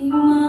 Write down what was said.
You.